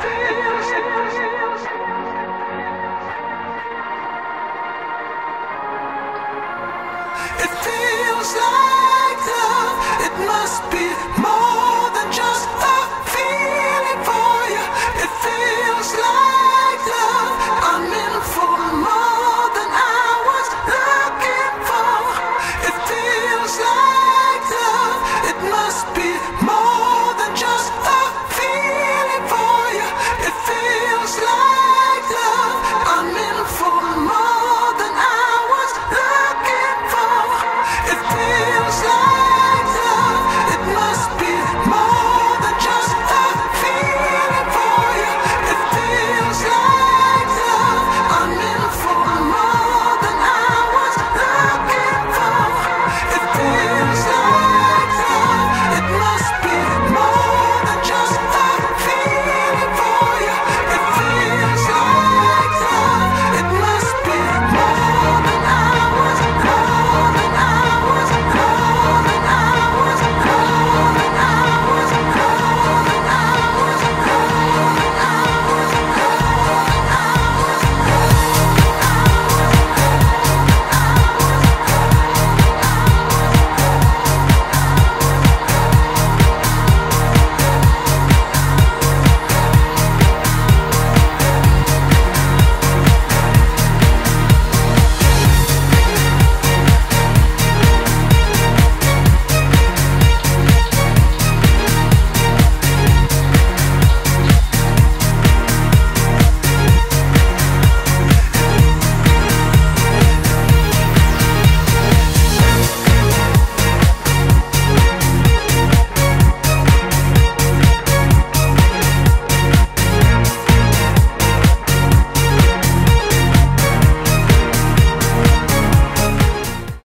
It feels